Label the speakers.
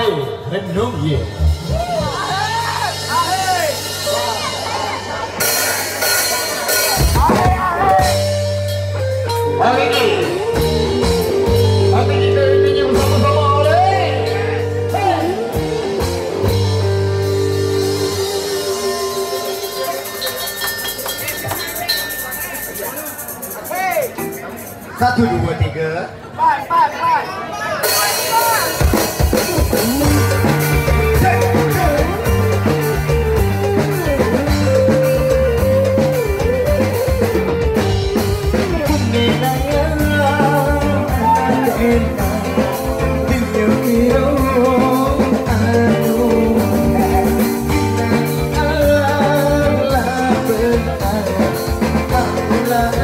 Speaker 1: Rate Renung Year. Satu, dua, tiga. Empat, empat, empat. love.